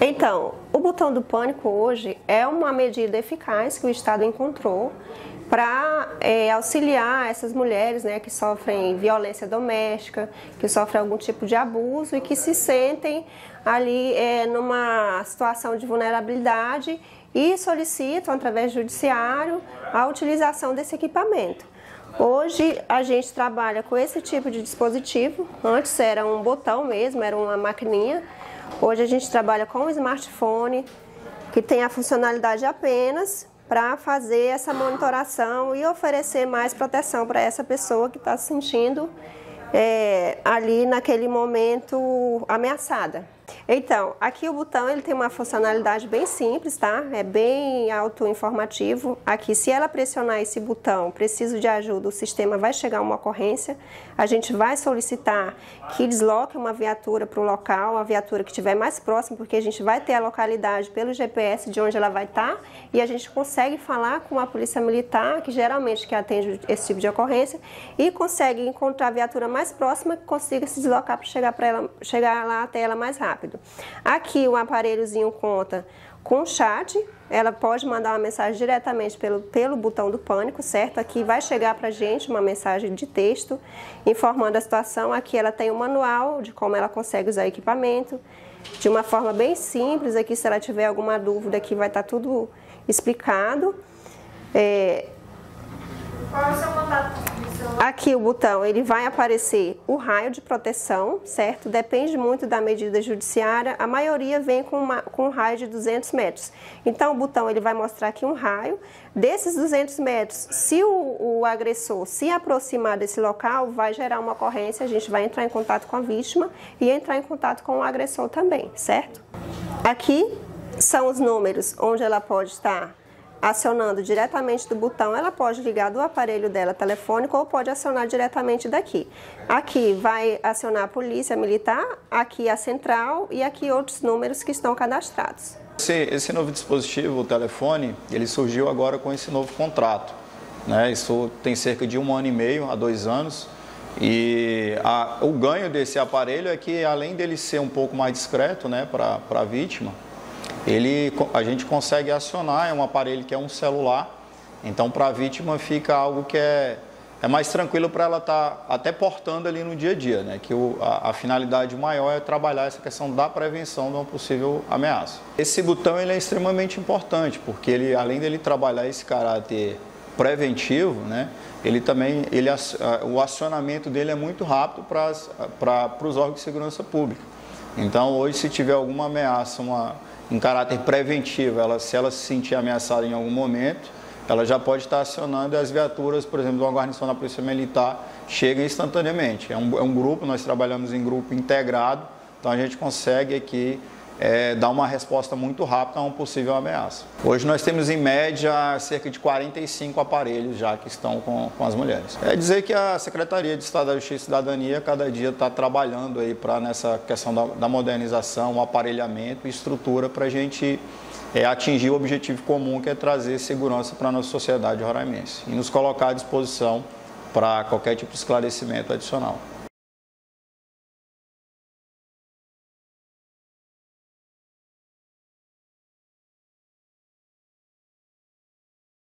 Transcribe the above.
Então, o botão do pânico hoje é uma medida eficaz que o Estado encontrou para é, auxiliar essas mulheres né, que sofrem violência doméstica, que sofrem algum tipo de abuso e que se sentem ali é, numa situação de vulnerabilidade e solicitam, através do judiciário, a utilização desse equipamento. Hoje a gente trabalha com esse tipo de dispositivo. Antes era um botão mesmo, era uma maquininha. Hoje a gente trabalha com um smartphone que tem a funcionalidade apenas para fazer essa monitoração e oferecer mais proteção para essa pessoa que está se sentindo é, ali naquele momento ameaçada. Então, aqui o botão ele tem uma funcionalidade bem simples, tá? É bem autoinformativo. Aqui, se ela pressionar esse botão, preciso de ajuda, o sistema vai chegar uma ocorrência. A gente vai solicitar que desloque uma viatura para o local, a viatura que estiver mais próxima, porque a gente vai ter a localidade pelo GPS de onde ela vai estar tá, e a gente consegue falar com a polícia militar, que geralmente que atende esse tipo de ocorrência, e consegue encontrar a viatura mais próxima que consiga se deslocar para chegar, ela, chegar lá até ela mais rápido Aqui o aparelhozinho conta com chat, ela pode mandar uma mensagem diretamente pelo, pelo botão do pânico, certo? Aqui vai chegar para gente uma mensagem de texto informando a situação. Aqui ela tem o um manual de como ela consegue usar o equipamento, de uma forma bem simples. Aqui, se ela tiver alguma dúvida, aqui vai estar tá tudo explicado. É... Qual é o seu contato Aqui o botão, ele vai aparecer o raio de proteção, certo? Depende muito da medida judiciária. A maioria vem com, uma, com um raio de 200 metros. Então o botão ele vai mostrar aqui um raio. Desses 200 metros, se o, o agressor se aproximar desse local, vai gerar uma ocorrência. A gente vai entrar em contato com a vítima e entrar em contato com o agressor também, certo? Aqui são os números onde ela pode estar acionando diretamente do botão, ela pode ligar do aparelho dela telefônico ou pode acionar diretamente daqui. Aqui vai acionar a polícia militar, aqui a central e aqui outros números que estão cadastrados. Esse, esse novo dispositivo, o telefone, ele surgiu agora com esse novo contrato. Né? Isso tem cerca de um ano e meio, a dois anos. E a, o ganho desse aparelho é que, além dele ser um pouco mais discreto né, para a vítima, ele, a gente consegue acionar, é um aparelho que é um celular, então para a vítima fica algo que é, é mais tranquilo para ela estar tá até portando ali no dia a dia, né? que o, a, a, finalidade maior é trabalhar essa questão da prevenção de uma possível ameaça. Esse botão ele é extremamente importante, porque ele, além dele trabalhar esse caráter preventivo, né? ele também, ele, o acionamento dele é muito rápido para os órgãos de segurança pública. Então hoje se tiver alguma ameaça, uma em caráter preventivo, ela, se ela se sentir ameaçada em algum momento, ela já pode estar acionando as viaturas, por exemplo, de uma guarnição da Polícia Militar, chegam instantaneamente. É um, é um grupo, nós trabalhamos em grupo integrado, então a gente consegue aqui é, dar uma resposta muito rápida a uma possível ameaça. Hoje nós temos em média cerca de 45 aparelhos já que estão com, com as mulheres. É dizer que a Secretaria de Estado da Justiça e Cidadania cada dia está trabalhando aí para nessa questão da, da modernização, o aparelhamento e estrutura para a gente é, atingir o objetivo comum que é trazer segurança para a nossa sociedade roraimense e nos colocar à disposição para qualquer tipo de esclarecimento adicional.